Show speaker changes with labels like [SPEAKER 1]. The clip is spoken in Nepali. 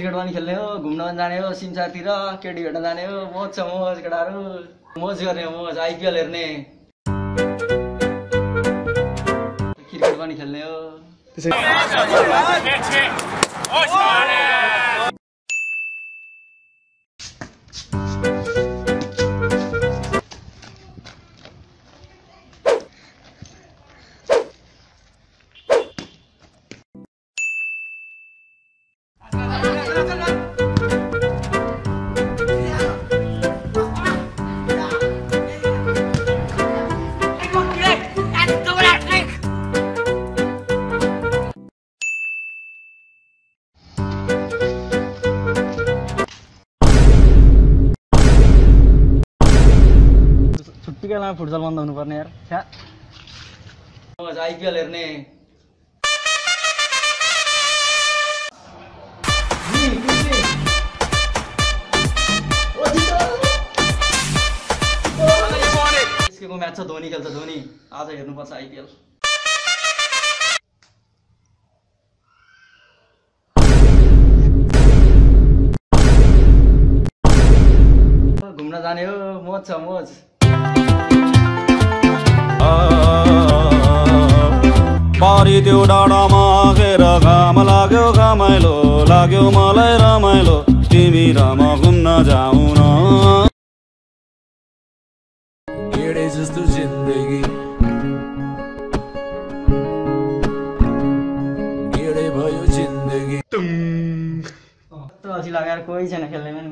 [SPEAKER 1] क्रिकेट पनि खेल्ने हो घुम्न पनि जाने हो सिमसारतिर केटी भेट्न जाने हो मोज छ मोज केटाहरू मोज गर्ने मोज आइपिएल हेर्ने। क्रिकेट पनि खेल्ने हो। छुट्टीकै बेलामा फुटबल बन्द हुनुपर्ने यार छ्या मोज आइपिएल हेर्ने एसकेको म्याच छ धोनी खेल्छ धोनी। आज हेर्नुपर्छ आइपिएल। घुम्न जाने हो मोज छ मोज।
[SPEAKER 2] त्यो डाँडामा आगेर घाम लाग्यो घामाइलो लाग्यो मलाई रमाइलो। तिमी र म घुम्न जाउँ।
[SPEAKER 3] is जिन्दगी zindagi गेडे भयो जिन्दगी
[SPEAKER 1] त अझै लगाएर कोही छैन खेल्ने पनि